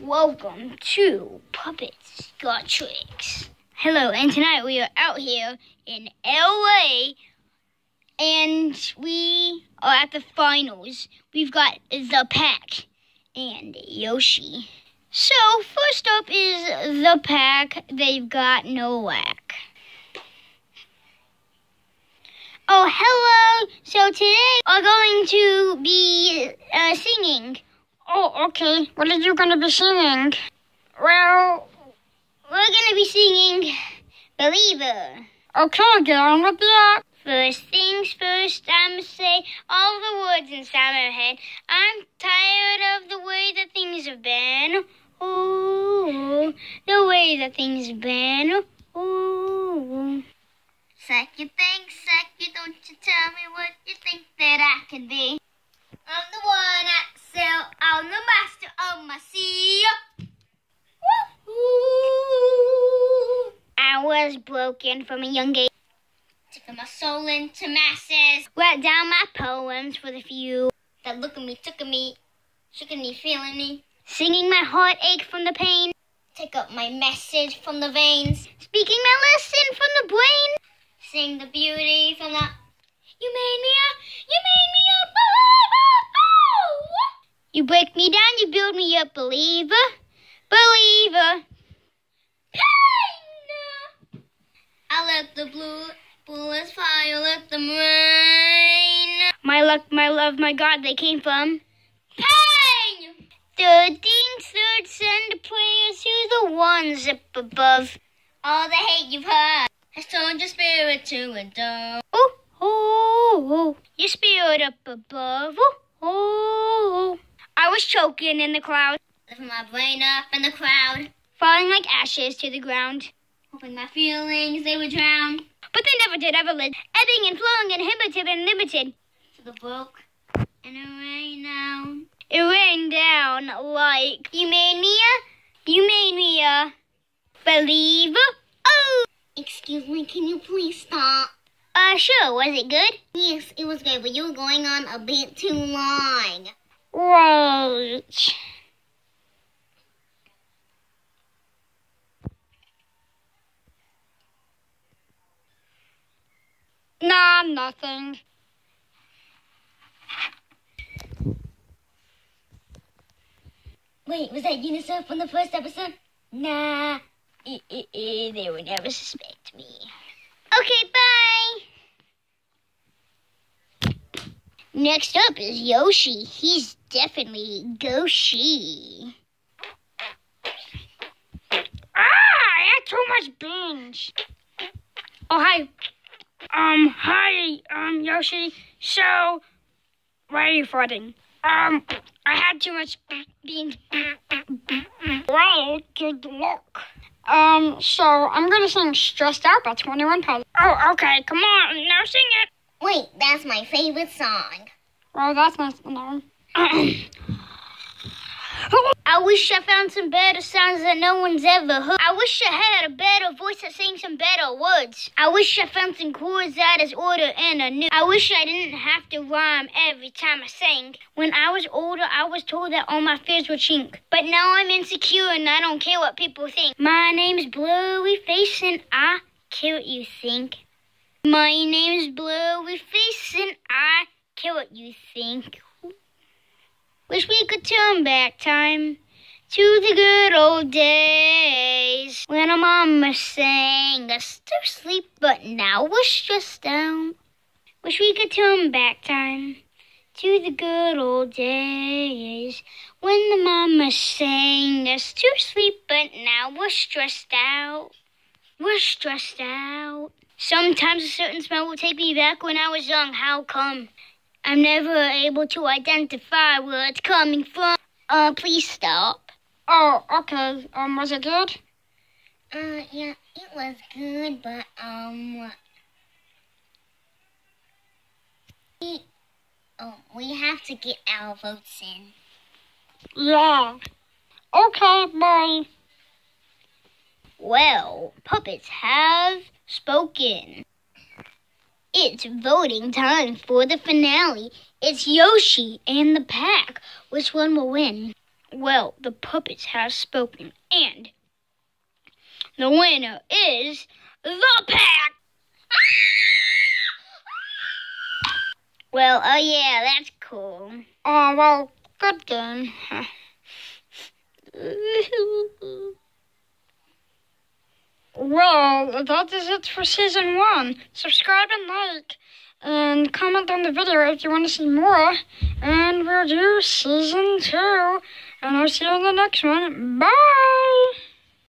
Welcome to Puppets Got Tricks. Hello, and tonight we are out here in LA and we are at the finals. We've got the pack and Yoshi. So, first up is the pack. They've got Nowak. Oh, hello. So today we're going to be uh, singing. Oh, okay. What are you going to be singing? Well, We're going to be singing Believer. okay, get on with that. First things first, I'ma say all the words inside my head. I'm tired of the way that things have been. Ooh, the way that things have been. Ooh. Second thing, second, don't you tell me what you think that I can be. I'm the one I sell, I'm the master of my sea. Woo-hoo. I was broken from a young age. Took my soul into masses. Write down my poems for the few that look at me, took at me, shook at me, feeling me. Singing my heartache from the pain. Take up my message from the veins. Speaking my lesson from the brain. Sing the beauty from the. You made me a. You made me a believer. Oh! You break me down, you build me up, believer. Believer. Pain! I let the blue bullets fire, let them rain. My luck, my love, my God, they came from pain. Third things third, send prayers to the ones up above. All the hate you've heard has turned your spirit to a dove. Oh, oh, oh, oh. your spirit up above. Oh, oh, oh. I was choking in the crowd. lifting my brain up in the crowd, falling like ashes to the ground. Hoping my feelings they would drown. But they never did, ever lived. Ebbing and flowing, inhibited and limited. To the broke and it rained down. It rained down like you made me a, you made me a believer. Oh! Excuse me, can you please stop? Uh, sure. Was it good? Yes, it was good, but you were going on a bit too long. Right. Nah, nothing. Wait, was that UNICEF from the first episode? Nah. Eh, eh, eh, they would never suspect me. Okay, bye. Next up is Yoshi. He's definitely Goshi. Ah, I had too much beans. Oh, hi. Um, hi, um, Yoshi. So, why are you farting? Um, I had too much beans. Well, good luck. Um, so I'm gonna sing Stressed Out by 21 Pilots. Oh, okay, come on, now sing it. Wait, that's my favorite song. Well, that's my know. I wish I found some better sounds that no one's ever heard. I wish I had a better voice that sang some better words. I wish I found some chords that is order and a new. I wish I didn't have to rhyme every time I sang. When I was older, I was told that all my fears were chink. But now I'm insecure and I don't care what people think. My name's Blurry Face and I care what you think. My name's Blurry Face and I care what you think. Wish we could turn back time to the good old days when our mama sang us to sleep, but now we're stressed out. Wish we could turn back time to the good old days when the mama sang us to sleep, but now we're stressed out. We're stressed out. Sometimes a certain smell will take me back when I was young. How come? I'm never able to identify where it's coming from. Uh, please stop. Oh, okay. Um, was it good? Uh, yeah, it was good, but, um, we, oh, we have to get our votes in. Yeah. Okay, bye. Well, puppets have spoken. It's voting time for the finale. It's Yoshi and the pack. Which one will win? Well, the puppets have spoken, and the winner is the pack. Well, oh yeah, that's cool. Oh, well, good game. Well, that is it for season one. Subscribe and like, and comment on the video if you want to see more. And we'll do season two. And I'll see you on the next one. Bye!